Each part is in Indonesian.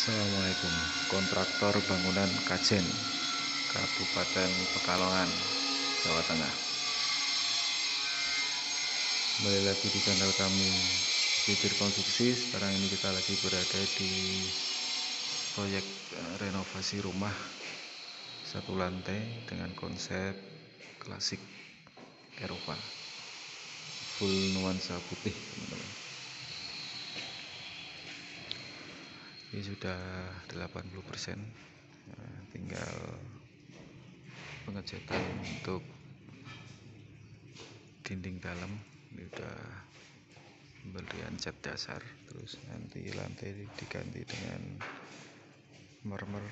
Assalamualaikum. Kontraktor bangunan Kajen Kabupaten Pekalongan Jawa Tengah. Kembali lagi di channel kami Bibir Konstruksi. Sekarang ini kita lagi berada di proyek eh, renovasi rumah satu lantai dengan konsep klasik Eropa. Full nuansa putih teman-teman ini sudah 80% nah, tinggal pengecatan untuk dinding dalam. Ini sudah pembelian cat dasar. Terus nanti lantai diganti dengan marmer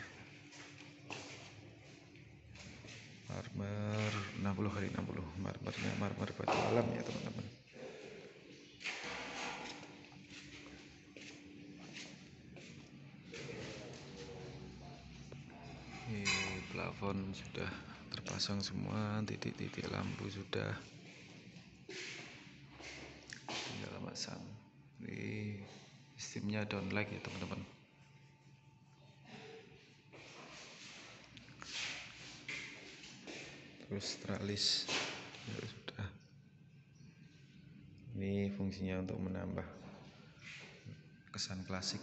marmer 60 kali 60 marmernya marmer batu alam ya teman-teman plafon sudah terpasang semua titik-titik lampu sudah. Tinggal masang ini sistemnya downlight ya teman-teman. Terus tralis. Ya sudah. Ini fungsinya untuk menambah kesan klasik.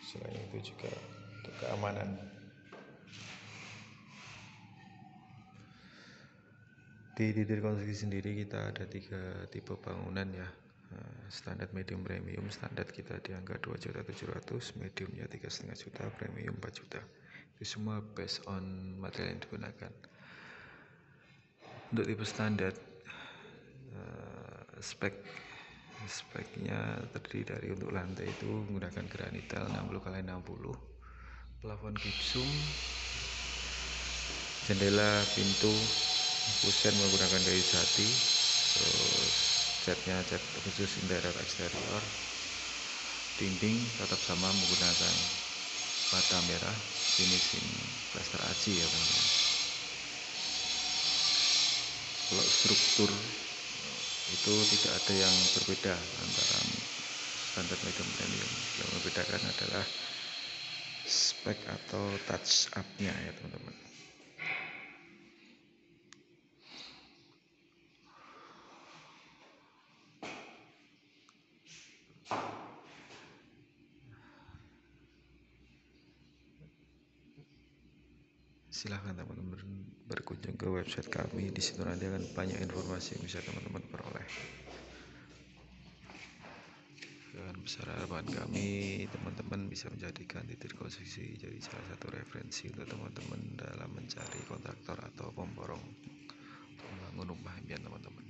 Selain itu juga untuk keamanan di titik konstruksi sendiri kita ada tiga tipe bangunan ya. Eh, standar medium premium. Standar kita di angka 2 juta 700 mediumnya tiga setengah juta premium 4 juta. Itu semua based on material yang digunakan. Untuk tipe standar eh, spek speknya terdiri dari untuk lantai itu menggunakan granitel 60 kali 60 plafon gipsum jendela pintu kusen menggunakan kayu jati terus catnya cat khusus interior eksterior. Dinding tetap sama menggunakan bata merah finishing plaster aci ya teman-teman kalau struktur itu tidak ada yang berbeda antara standar medium premium. Yang membedakan adalah spek atau touch up nya ya teman-teman silahkan teman-teman berkunjung ke website kami. Di situ nanti akan banyak informasi yang bisa teman-teman peroleh. Dengan besar harapan kami teman-teman bisa menjadikan titik konstruksi jadi salah satu referensi untuk teman-teman dalam mencari kontraktor atau pemborong membangun rumah impian teman-teman.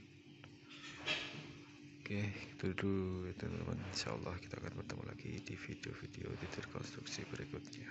Oke itu dulu teman-teman. Insyaallah kita akan bertemu lagi di video-video titik konstruksi berikutnya